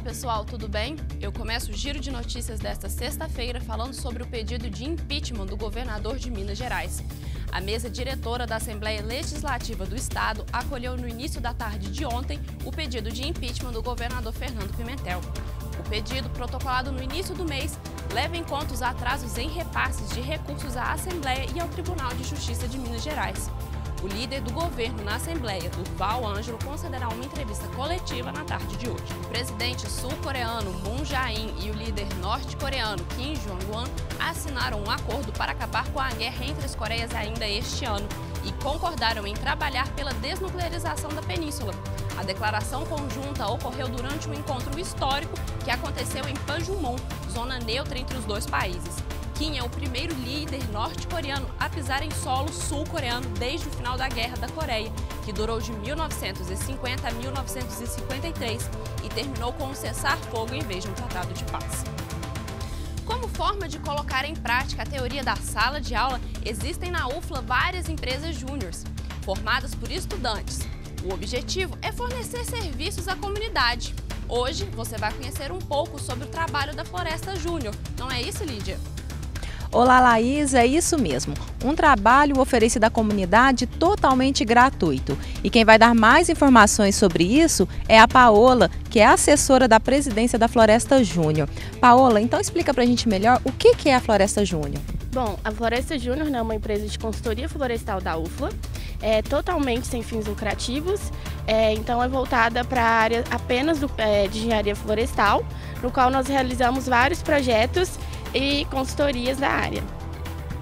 pessoal, tudo bem? Eu começo o giro de notícias desta sexta-feira falando sobre o pedido de impeachment do governador de Minas Gerais. A mesa diretora da Assembleia Legislativa do Estado acolheu no início da tarde de ontem o pedido de impeachment do governador Fernando Pimentel. O pedido, protocolado no início do mês, leva em conta os atrasos em repasses de recursos à Assembleia e ao Tribunal de Justiça de Minas Gerais. O líder do governo na Assembleia, Durval Ângelo, concederá uma entrevista coletiva na tarde de hoje. O presidente sul-coreano Moon Jae-in e o líder norte-coreano Kim Jong-un assinaram um acordo para acabar com a guerra entre as Coreias ainda este ano e concordaram em trabalhar pela desnuclearização da península. A declaração conjunta ocorreu durante um encontro histórico que aconteceu em Panjumon, zona neutra entre os dois países. Kim é o primeiro líder norte-coreano a pisar em solo sul-coreano desde o final da Guerra da Coreia, que durou de 1950 a 1953 e terminou com um cessar-fogo em vez de um tratado de paz. Como forma de colocar em prática a teoria da sala de aula, existem na UFLA várias empresas júniores, formadas por estudantes. O objetivo é fornecer serviços à comunidade. Hoje você vai conhecer um pouco sobre o trabalho da Floresta Júnior, não é isso, Lídia? Olá, Laís, é isso mesmo. Um trabalho oferecido à comunidade totalmente gratuito. E quem vai dar mais informações sobre isso é a Paola, que é assessora da presidência da Floresta Júnior. Paola, então explica para a gente melhor o que é a Floresta Júnior. Bom, a Floresta Júnior né, é uma empresa de consultoria florestal da UFLA, é totalmente sem fins lucrativos, é, então é voltada para a área apenas do, é, de engenharia florestal, no qual nós realizamos vários projetos e consultorias da área.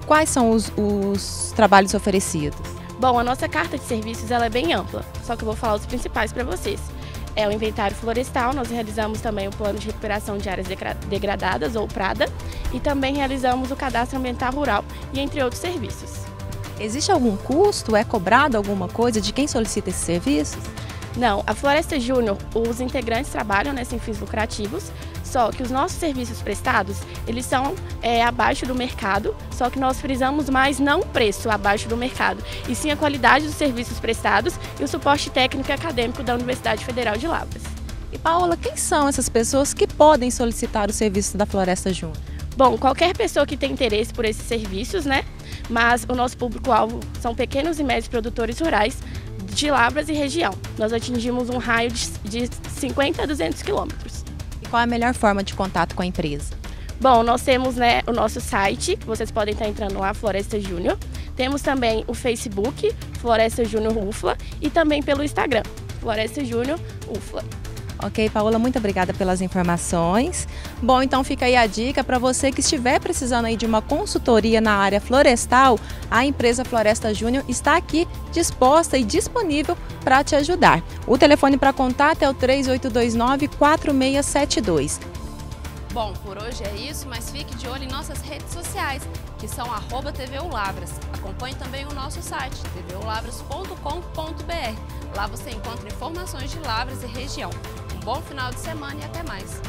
Quais são os, os trabalhos oferecidos? Bom, a nossa carta de serviços ela é bem ampla, só que eu vou falar os principais para vocês. É o inventário florestal, nós realizamos também o plano de recuperação de áreas degradadas ou prada e também realizamos o cadastro ambiental rural e entre outros serviços. Existe algum custo? É cobrado alguma coisa de quem solicita esses serviços? Não, a Floresta Júnior, os integrantes trabalham né, sem fins lucrativos, só que os nossos serviços prestados, eles são é, abaixo do mercado, só que nós frisamos mais não o preço abaixo do mercado, e sim a qualidade dos serviços prestados e o suporte técnico e acadêmico da Universidade Federal de Lavras. E Paola, quem são essas pessoas que podem solicitar o serviço da Floresta Júnior? Bom, qualquer pessoa que tem interesse por esses serviços, né? Mas o nosso público-alvo são pequenos e médios produtores rurais de Lavras e região. Nós atingimos um raio de 50 a 200 quilômetros. Qual é a melhor forma de contato com a empresa? Bom, nós temos né, o nosso site, vocês podem estar entrando lá, Floresta Júnior. Temos também o Facebook, Floresta Júnior UFLA, e também pelo Instagram, Floresta Júnior UFLA. Ok, Paola, muito obrigada pelas informações. Bom, então fica aí a dica para você que estiver precisando aí de uma consultoria na área florestal, a empresa Floresta Júnior está aqui disposta e disponível para te ajudar. O telefone para contato é o 3829 4672. Bom, por hoje é isso, mas fique de olho em nossas redes sociais, que são arroba TVULabras. Acompanhe também o nosso site, tvulabras.com.br. Lá você encontra informações de Lavras e região bom final de semana e até mais.